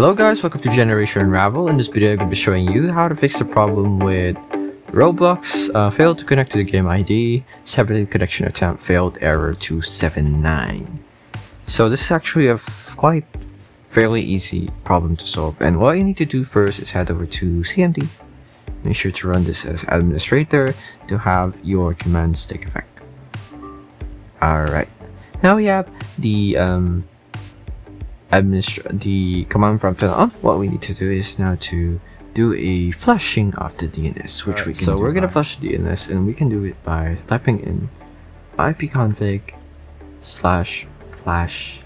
Hello guys, welcome to Generation Unravel. In this video I'm going to be showing you how to fix the problem with Roblox uh, failed to connect to the game ID, separate connection attempt failed error 279. So this is actually a quite fairly easy problem to solve and what you need to do first is head over to CMD. Make sure to run this as administrator to have your commands take effect. Alright, now we have the um, administr the command prompt on. What we need to do is now to do a flushing of the DNS, which right, we can so we're gonna flush the DNS, and we can do it by typing in ipconfig slash flash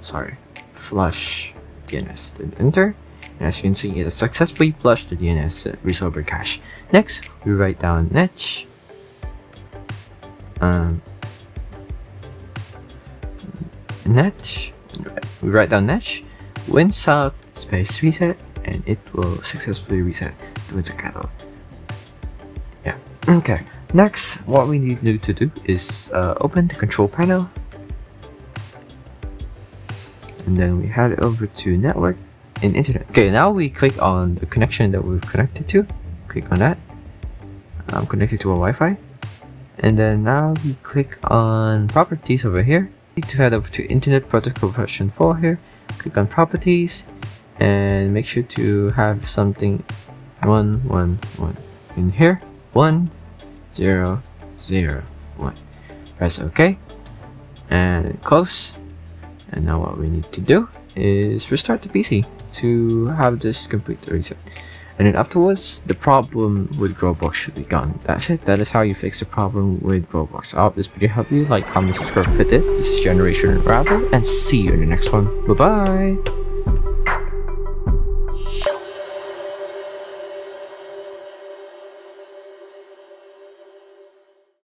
sorry flush DNS. Then enter, and as you can see, it has successfully flushed the DNS resolver cache. Next, we write down netsh um, netsh we write down netsh when south space reset and it will successfully reset to its catalog. Yeah. Okay. Next, what we need to do is uh, open the control panel and then we head over to network and internet. Okay, now we click on the connection that we've connected to. Click on that. I'm connected to a Wi-Fi. And then now we click on properties over here need to head over to Internet Protocol version 4 here, click on properties, and make sure to have something 111 in here, 1, 0, 0, 1. Press OK, and close. And now what we need to do is restart the PC to have this complete reset and then afterwards the problem with Roblox should be gone. That's it, that is how you fix the problem with Roblox. I hope this video helped you, like, comment, subscribe if it. This is Generation Unravel, and see you in the next one. Bye bye!